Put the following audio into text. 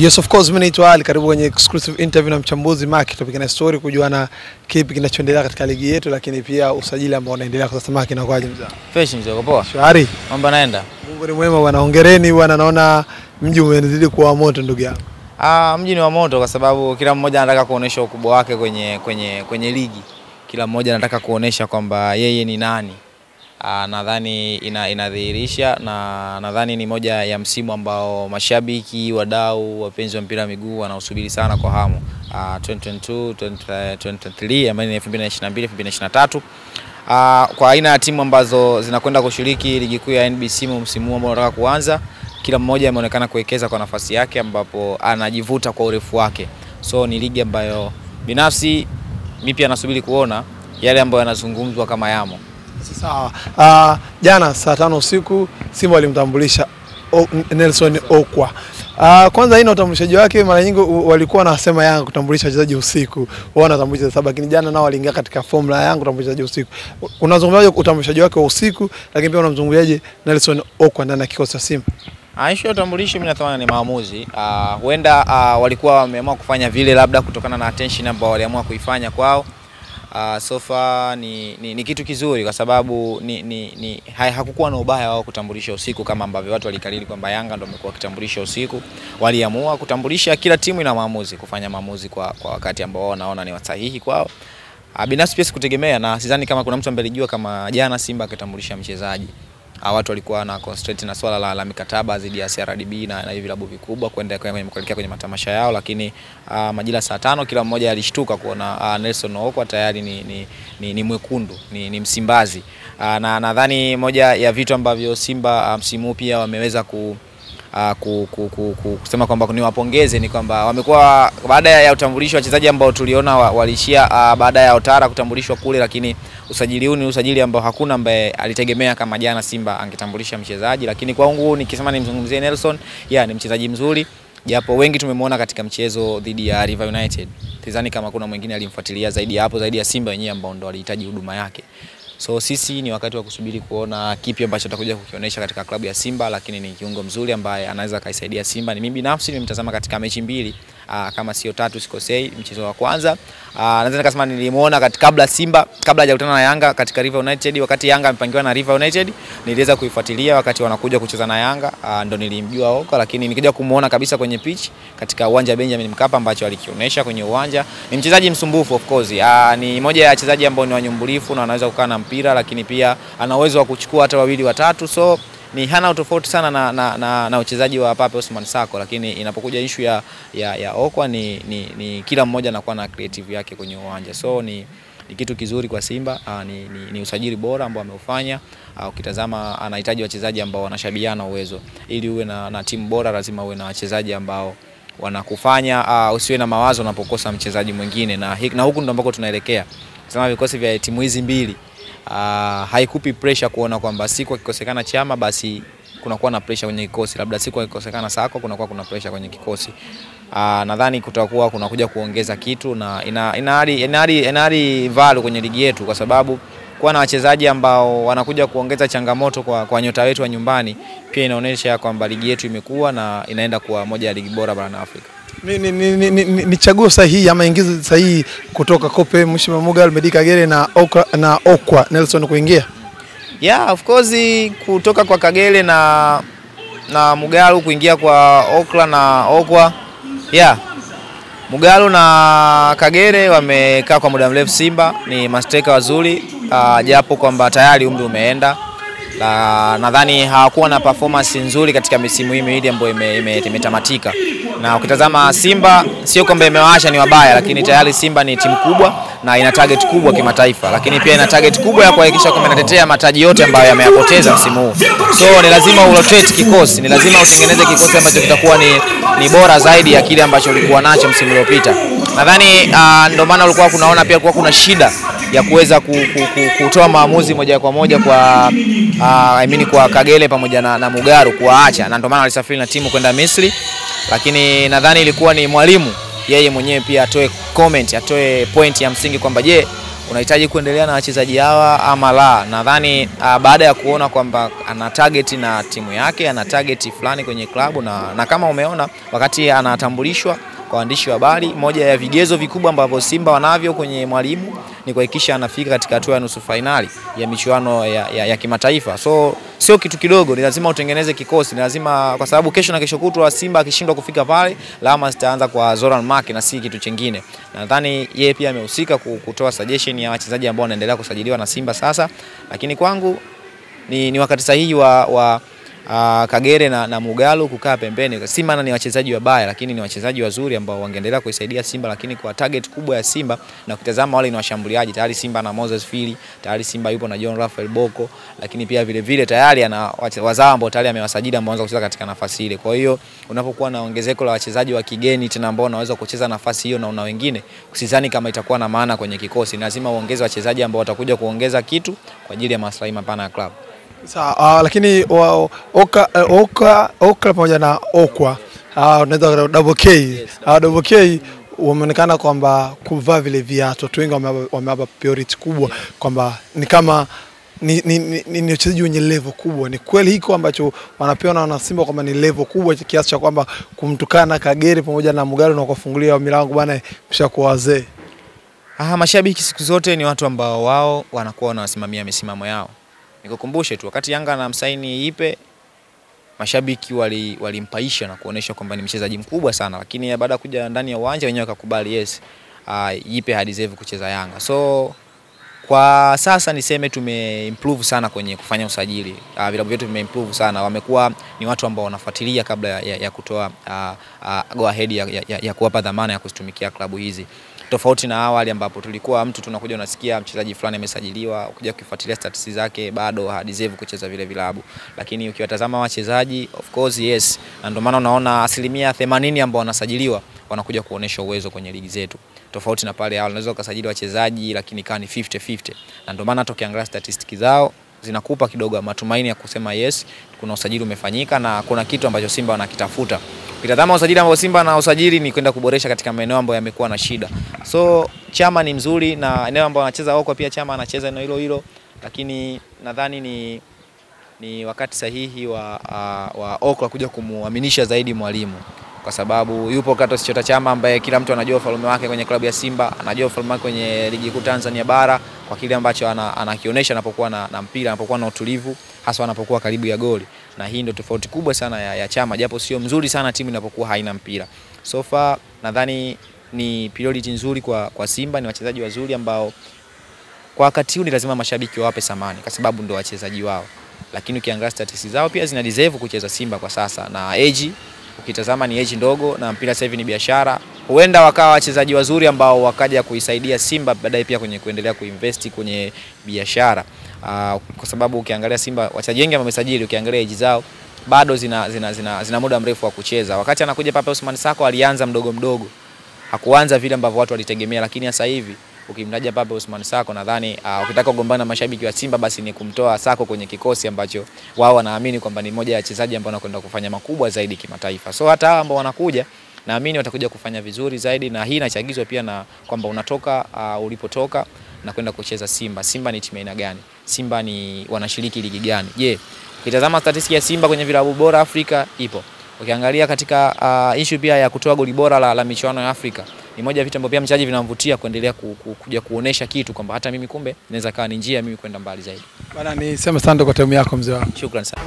Yes of course, mimi naitwa Ali, karibu kwenye exclusive interview na mchambuzi Mark, na story kujua na kipi kinachoendelea katika ligi yetu, lakini pia usajili ambao unaendelea kwa sasa. Mark, inakuwaje mzee? Fresh mzee, uko poa? Shwari, Mambo naenda? Mungu ni mwema bwana, hongereni bwana, naona mji umezidi kuwa moto ndugu yangu. Ah, mji ni wa moto kwa sababu kila mmoja anataka kuonesha ukubwa wake kwenye kwenye kwenye ligi. Kila mmoja anataka kuonesha kwamba yeye ni nani. Ah, nadhani ina, inadhihirisha na nadhani ni moja ya msimu ambao mashabiki, wadau, wapenzi wa mpira wa miguu wanaosubiri sana kwa hamu. Ah, 2022, 2023 ambayo ni 2022, 2023. Uh, kwa aina ya timu ambazo zinakwenda kushiriki ligi kuu ya NBC msimu ambao unataka kuanza, kila mmoja ameonekana kuwekeza kwa nafasi yake ambapo anajivuta kwa urefu wake. So ni ligi ambayo binafsi mimi pia nasubiri kuona yale ambayo yanazungumzwa kama yamo. Sawa. Uh, jana saa tano usiku Simba walimtambulisha Nelson Okwa. Uh, kwanza aina utambulishaji wake mara nyingi walikuwa wanasema Yanga kutambulisha wachezaji usiku, wao wanatambulisha saba, lakini jana nao waliingia katika formula ya Yanga wachezaji usiku. Unazungumzaje utambulishaji wake wa usiku, lakini pia unamzungumziaje Nelson Okwa ndani ya kikosi cha Simba? Aisha ya utambulisho mimi natamani ni maamuzi. Ah, huenda uh, walikuwa wameamua kufanya vile labda kutokana na attention ambayo waliamua kuifanya kwao. Uh, so far ni, ni, ni kitu kizuri kwa sababu ni, ni, ni, ha, hakukuwa na ubaya wao kutambulisha usiku kama ambavyo watu walikariri kwamba Yanga ndio wamekuwa wakitambulisha usiku. Waliamua kutambulisha, kila timu ina maamuzi, kufanya maamuzi kwa, kwa wakati ambao wao wanaona ni wasahihi kwao. Uh, binafsi pia sikutegemea na sidhani kama kuna mtu ambaye alijua kama jana Simba akitambulisha mchezaji watu walikuwa na concentrate na swala la, la mikataba dhidi ya CRDB na, na hivi vilabu vikubwa kwenda kwenye kuelekea kwenye matamasha yao, lakini uh, majira saa tano kila mmoja alishtuka kuona uh, Nelson Okwa tayari ni, ni, ni, ni mwekundu ni, ni Msimbazi. Uh, na nadhani moja ya vitu ambavyo Simba msimu huu pia wameweza ku Ku, kusema kwamba niwapongeze ni kwamba wamekuwa baada ya utambulisho wachezaji ambao tuliona waliishia uh, baada ya Otara kutambulishwa kule, lakini usajili huu ni usajili ambao hakuna ambaye alitegemea kama jana Simba angetambulisha mchezaji, lakini kwangu nikisema nimzungumzie Nelson, yeah, ni mchezaji mzuri japo wengi tumemwona katika mchezo dhidi ya River United. Sidhani kama kuna mwingine alimfuatilia zaidi ya hapo, zaidi ya Simba wenyewe ambao ndo walihitaji huduma yake. So sisi ni wakati wa kusubiri kuona kipi ambacho atakuja kukionyesha katika klabu ya Simba, lakini ni kiungo mzuri ambaye anaweza akaisaidia Simba. Ni mimi binafsi nimemtazama katika mechi mbili aa, kama sio tatu sikosei. Mchezo wa kwanza naweza nikasema nilimuona kabla Simba kabla hajakutana na Yanga katika River United, wakati Yanga amepangiwa na River United, niliweza kuifuatilia wakati wanakuja kucheza na Yanga aa, ndo nilimjua Oka, lakini nikija kumuona kabisa kwenye pitch katika uwanja Benjamin Mkapa ambacho alikionyesha kwenye uwanja, ni mchezaji msumbufu of course. Aa, ni moja ya wachezaji ambao ni wanyumbulifu na wanaweza kukaa na mpira, lakini pia ana uwezo wa kuchukua hata wawili watatu so ni hana utofauti sana na, na, na, na uchezaji wa Pape Osman Sako, lakini inapokuja ishu ya, ya, ya Okwa ni, ni, ni kila mmoja anakuwa na creative yake kwenye uwanja so ni, ni kitu kizuri kwa Simba. Aa, ni, ni, ni usajili bora ambao ameufanya. Ukitazama anahitaji wachezaji ambao wanashabiana uwezo, ili uwe na, na timu bora lazima uwe na wachezaji ambao wanakufanya aa, usiwe na mawazo unapokosa mchezaji mwingine, na, na huku ndo ambako tunaelekea. Sema vikosi vya timu hizi mbili uh, haikupi pressure kuona kwamba siku akikosekana Chama basi kunakuwa na pressure kwenye kikosi, labda siku akikosekana Sako kunakuwa kuna pressure kwenye kikosi. Uh, nadhani kutakuwa kunakuja kuongeza kitu na ina inari inari inari value kwenye ligi yetu kwa sababu kuwa na wachezaji ambao wanakuja kuongeza changamoto kwa, kwa nyota wetu wa nyumbani pia inaonyesha kwamba ligi yetu imekuwa na inaenda kuwa moja ya ligi bora barani Afrika. Ni, ni, ni, ni, ni, ni chaguo sahihi ama ingizo sahihi kutoka Kope Mheshimiwa Mugal Medi Kagere na Okwa, na Okwa Nelson kuingia? Yeah, of course kutoka kwa Kagere na na Mugalu kuingia kwa Okla na Okwa. Yeah. Mugalu na Kagere wamekaa kwa muda mrefu Simba, ni masteka wazuri uh, japo kwamba tayari umri umeenda. Na nadhani hawakuwa na performance nzuri katika misimu hii miwili ambayo imetamatika. Na ukitazama Simba sio kwamba imewaasha ni wabaya, lakini tayari Simba ni timu kubwa na ina target kubwa kimataifa, lakini pia ina target kubwa ya kuhakikisha kwamba inatetea mataji yote ambayo yameyapoteza msimu huu. So ni lazima urotate kikosi, ni lazima utengeneze kikosi ambacho kitakuwa ni, ni bora zaidi ya kile ambacho ulikuwa nacho msimu uliopita. Nadhani uh, ndio maana ulikuwa kunaona pia kuwa kuna shida ya kuweza ku, ku, ku, kutoa maamuzi moja kwa moja kwa uh, I mean kwa Kagere pamoja na, na Mugaru kuwaacha, na ndio maana walisafiri na timu kwenda Misri, lakini nadhani ilikuwa ni mwalimu yeye mwenyewe pia atoe comment, atoe point ya msingi kwamba je, unahitaji kuendelea na wachezaji hawa ama la. Nadhani uh, baada ya kuona kwamba ana target na timu yake, ana target fulani kwenye klabu na, na kama umeona wakati anatambulishwa kwa waandishi wa habari, moja ya vigezo vikubwa ambavyo Simba wanavyo kwenye mwalimu ni kuhakikisha anafika katika hatua ya nusu fainali ya michuano ya, ya, ya kimataifa. So sio kitu kidogo, ni lazima utengeneze kikosi, ni lazima kwa sababu kesho na kesho kutwa Simba akishindwa kufika pale, lawama zitaanza kwa Zoran Mark na si kitu chingine. Nadhani yeye pia amehusika kutoa suggestion ya wachezaji ambao wanaendelea kusajiliwa na Simba sasa, lakini kwangu ni, ni wakati sahihi wa, wa Uh, Kagere na, na Mugalu kukaa pembeni. Si maana ni wachezaji wabaya, lakini ni wachezaji wazuri ambao wangeendelea kuisaidia Simba, lakini kwa target kubwa ya Simba na kutazama wale ni washambuliaji tayari. Simba na Moses Fili tayari, Simba yupo na John Rafael Boko, lakini pia vile vile tayari ana wazao ambao tayari amewasajili ambao wanaweza kucheza katika nafasi ile. Kwa hiyo unapokuwa na ongezeko la wachezaji wa kigeni tena ambao wanaweza kucheza nafasi hiyo na una wengine, usizani kama itakuwa na maana kwenye kikosi. Lazima uongeze wachezaji ambao watakuja kuongeza kitu kwa ajili ya maslahi mapana ya klabu. Sawa, uh, lakini wa, oka, uh, oka, oka pamoja na okwa uh, unaweza double K uh, double K wameonekana kwamba kuvaa vile viatu, watu wengi wamewapa priority kubwa kwamba ni kama ni, ni, ni, ni, ni wachezaji wenye level kubwa. Ni kweli hiko ambacho wanapewa na wanasimba kwamba ni level kubwa kiasi cha kwamba kumtukana Kagere pamoja na mgari na kuwafungulia milango bwana, mshakuwa wazee. Ah, mashabiki siku zote ni watu ambao wao wanakuwa wanawasimamia misimamo yao. Nikukumbushe tu wakati Yanga na msaini Ipe, mashabiki walimpaisha wali na kuonesha kwamba ni mchezaji mkubwa sana, lakini baada ya kuja ndani ya uwanja wenyewe akakubali yes, uh, Ipe hadeserve kucheza Yanga. So kwa sasa niseme tumeimprove sana kwenye kufanya usajili. Uh, vilabu vyetu vimeimprove sana, wamekuwa ni watu ambao wanafuatilia kabla ya, ya, ya kutoa uh, uh, go ahead ya, ya, ya kuwapa dhamana ya kuzitumikia klabu hizi tofauti na awali ambapo tulikuwa mtu tunakuja unasikia mchezaji fulani amesajiliwa, ukija kufuatilia statistics zake bado hadeserve kucheza vile vilabu, lakini ukiwatazama wachezaji of course yes, na ndio maana unaona asilimia 80 ambao wanasajiliwa wanakuja kuonesha uwezo kwenye ligi zetu, tofauti na pale awali unaweza ukasajili wachezaji lakini kaa ni 50 50, na ndio maana hata ukiangalia statistics zao zinakupa kidogo matumaini ya kusema yes, kuna usajili umefanyika na kuna kitu ambacho Simba wanakitafuta. Kitazama usajili ambao Simba na usajili ni kwenda kuboresha katika maeneo ambayo yamekuwa na shida. So Chama ni mzuri na eneo ambao anacheza Okwa pia Chama anacheza eneo hilo hilo, lakini nadhani ni ni wakati sahihi wa, uh, wa Okwa kuja kumuaminisha zaidi mwalimu kwa sababu yupo Kratos Chota Chama ambaye kila mtu anajua ufalme wake kwenye klabu ya Simba, anajua ufalme wake kwenye ligi kuu Tanzania bara kwa kile ambacho anakionyesha ana anapokuwa na, na mpira, anapokuwa na utulivu, hasa anapokuwa karibu ya goli, na hii ndio tofauti kubwa sana ya, ya Chama, japo sio mzuri sana timu inapokuwa haina mpira. So far nadhani ni priority nzuri kwa, kwa Simba, ni wachezaji wazuri ambao kwa wakati huu ni lazima mashabiki wawape samani kwa sababu ndio wachezaji wao, lakini ukiangalia statistics zao pia zina deserve kucheza Simba kwa sasa na age ukitazama ni age ndogo na mpira sasa hivi ni biashara. Huenda wakawa wachezaji wazuri ambao wakaja kuisaidia Simba baadaye pia kwenye kuendelea kuinvest kwenye biashara. Uh, kwa sababu ukiangalia Simba wachezaji wengi wamesajili, ukiangalia age zao bado zina, zina, zina, zina muda mrefu wa kucheza. Wakati anakuja Pape Osman Sako alianza mdogo mdogo, hakuanza vile ambavyo watu walitegemea, lakini sasa hivi ukimtaja Pape Osman Sako nadhani uh, ukitaka kugombana na mashabiki wa Simba basi ni kumtoa Sako kwenye kikosi ambacho wao wanaamini kwamba ni moja ya wachezaji ambao wanakwenda kufanya makubwa zaidi kimataifa. So hata hao ambao wanakuja naamini watakuja kufanya vizuri zaidi, na hii inachagizwa pia na kwamba unatoka uh, ulipotoka na kwenda kucheza Simba. Simba ni timu aina gani? Simba ni wanashiriki ligi gani? Je, yeah. ukitazama statistiki ya Simba kwenye vilabu bora Afrika ipo. Ukiangalia katika uh, issue pia ya kutoa goli bora la, la michuano ya Afrika ni moja ya vitu ambavyo pia mchezaji vinamvutia kuendelea ku, ku, kuja kuonesha kitu kwamba hata mimi kumbe naweza kawa ni njia mimi kwenda mbali zaidi. Bana, niseme asante kwa timu yako mzee wangu. Shukrani sana.